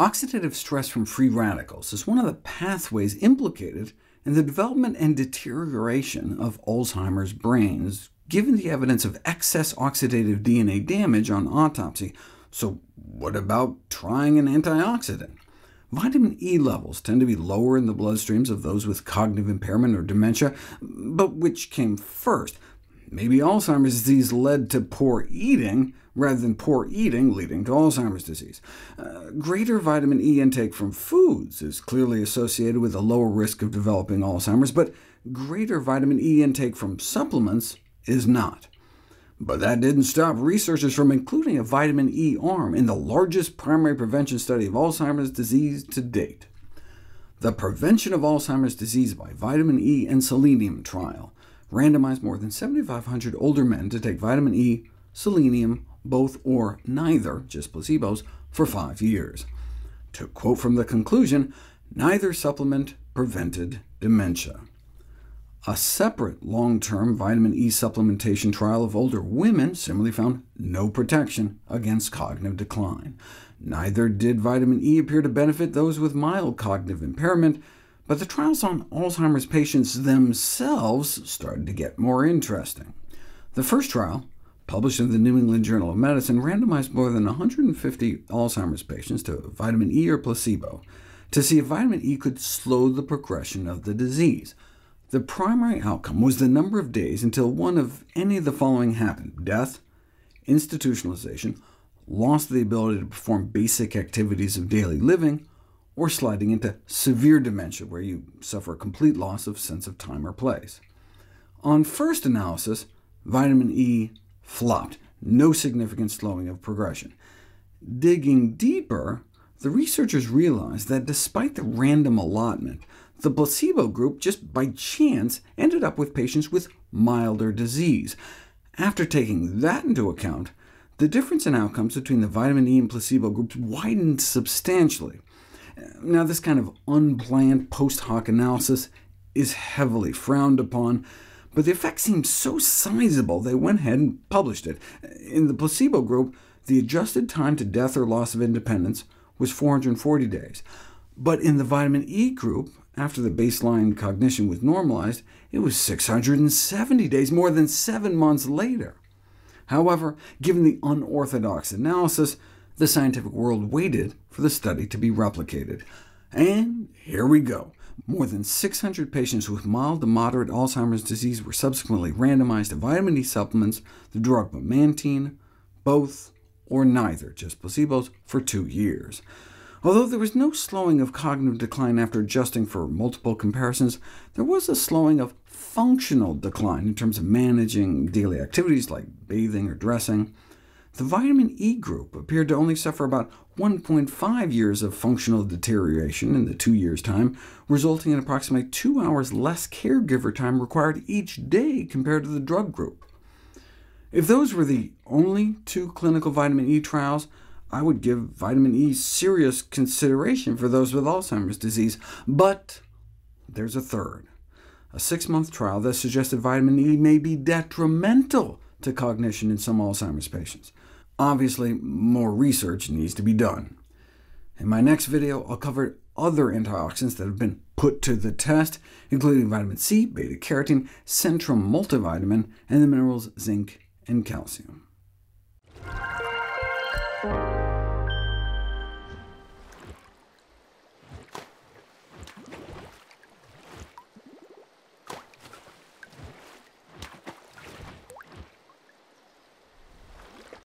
Oxidative stress from free radicals is one of the pathways implicated in the development and deterioration of Alzheimer's brains, given the evidence of excess oxidative DNA damage on autopsy. So what about trying an antioxidant? Vitamin E levels tend to be lower in the bloodstreams of those with cognitive impairment or dementia, but which came first? Maybe Alzheimer's disease led to poor eating, rather than poor eating leading to Alzheimer's disease. Uh, greater vitamin E intake from foods is clearly associated with a lower risk of developing Alzheimer's, but greater vitamin E intake from supplements is not. But that didn't stop researchers from including a vitamin E arm in the largest primary prevention study of Alzheimer's disease to date. The Prevention of Alzheimer's Disease by Vitamin E and Selenium trial randomized more than 7,500 older men to take vitamin E, selenium, both or neither, just placebos, for five years. To quote from the conclusion, neither supplement prevented dementia. A separate long-term vitamin E supplementation trial of older women similarly found no protection against cognitive decline. Neither did vitamin E appear to benefit those with mild cognitive impairment, but the trials on Alzheimer's patients themselves started to get more interesting. The first trial, published in the New England Journal of Medicine, randomized more than 150 Alzheimer's patients to vitamin E or placebo to see if vitamin E could slow the progression of the disease. The primary outcome was the number of days until one of any of the following happened— death, institutionalization, loss of the ability to perform basic activities of daily living, or sliding into severe dementia, where you suffer a complete loss of sense of time or place. On first analysis, vitamin E flopped, no significant slowing of progression. Digging deeper, the researchers realized that despite the random allotment, the placebo group, just by chance, ended up with patients with milder disease. After taking that into account, the difference in outcomes between the vitamin E and placebo groups widened substantially. Now, this kind of unplanned post hoc analysis is heavily frowned upon, but the effect seemed so sizable they went ahead and published it. In the placebo group, the adjusted time to death or loss of independence was 440 days, but in the vitamin E group, after the baseline cognition was normalized, it was 670 days, more than seven months later. However, given the unorthodox analysis, the scientific world waited for the study to be replicated. And here we go. More than 600 patients with mild to moderate Alzheimer's disease were subsequently randomized to vitamin D supplements, the drug memantine, both or neither, just placebos, for two years. Although there was no slowing of cognitive decline after adjusting for multiple comparisons, there was a slowing of functional decline in terms of managing daily activities like bathing or dressing. The vitamin E group appeared to only suffer about 1.5 years of functional deterioration in the two years' time, resulting in approximately two hours less caregiver time required each day compared to the drug group. If those were the only two clinical vitamin E trials, I would give vitamin E serious consideration for those with Alzheimer's disease. But there's a third, a six-month trial that suggested vitamin E may be detrimental to cognition in some Alzheimer's patients. Obviously, more research needs to be done. In my next video, I'll cover other antioxidants that have been put to the test, including vitamin C, beta-carotene, Centrum multivitamin, and the minerals zinc and calcium.